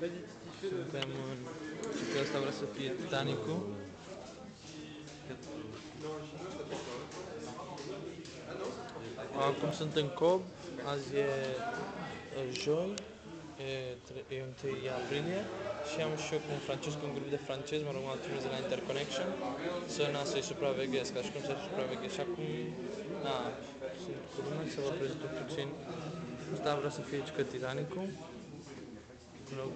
Suntem în... Și că ăsta vrea să fie Titanicul. Acum sunt în Cob, azi e e joi, e, tre- e 1 aprilie și am și eu cu un francez, cu un grup de francezi, mă rog, m-am trimis de la Interconnection să na, să-i supraveghesc, așa cum să-i supraveghez. Și acum, na, sunt cu lumea să vă prezint puțin. Ăsta vrea să fie că Titanicul. Rog.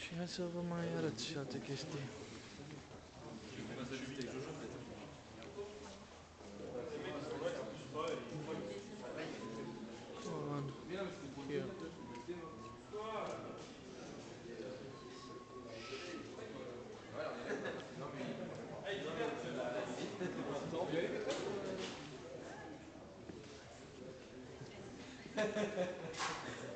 Și hai să vă mai arăt și alte chestii. Come on. Here. C'est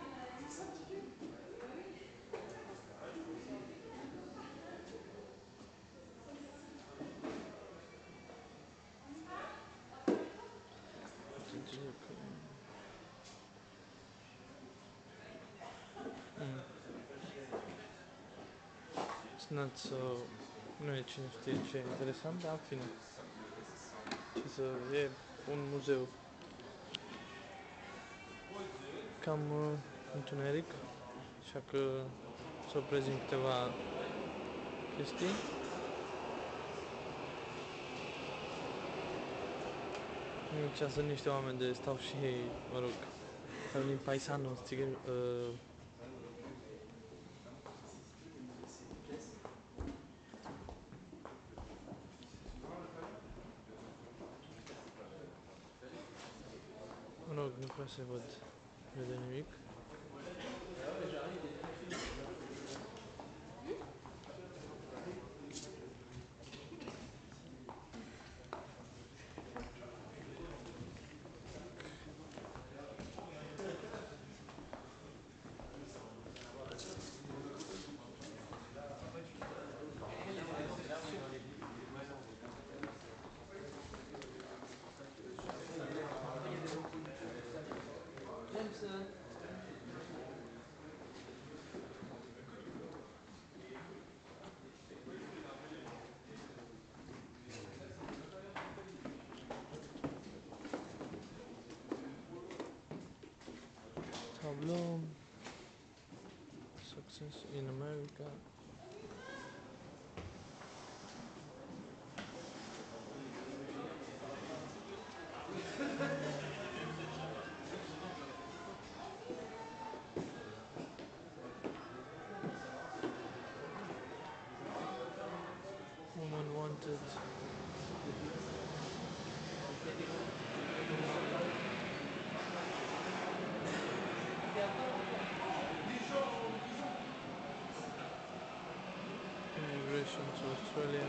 It's not so... Nu e cine știe ce e interesant, dar în fine. Ce să... e un muzeu. Cam uh, întuneric, așa că să vă prezint câteva chestii. Aici sunt niște oameni de stau și ei, mă rog, au din paisano, țigări, uh, Alors, nous passons votre dernier week. Success in America. To Australia.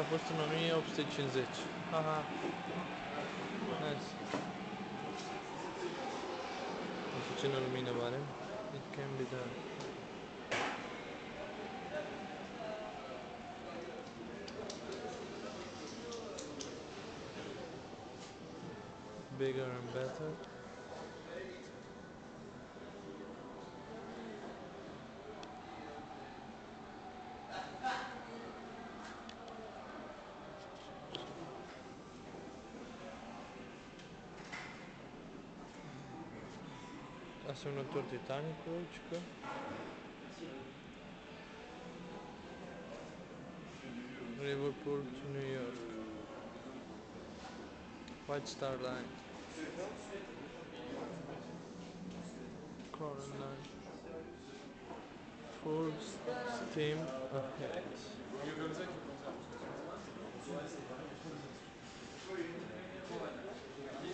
A fost în 1850. Haha. Nice. Nu știu lumină mare. It can be done. Bigger and better. Asemănător Titanicul aici că... Liverpool to New York. White Star Line. Coral Line. Full steam ahead.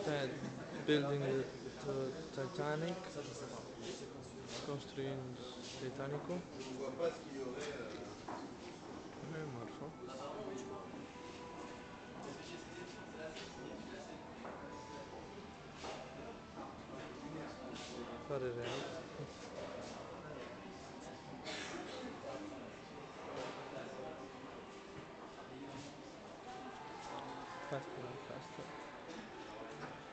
Ted building the, Titanic, construyendo Titánico. Eh, Cut it faster faster.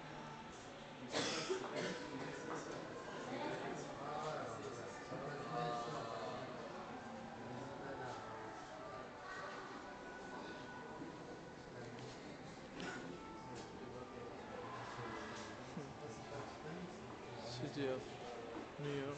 City of New York.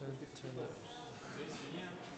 Mason Tenders.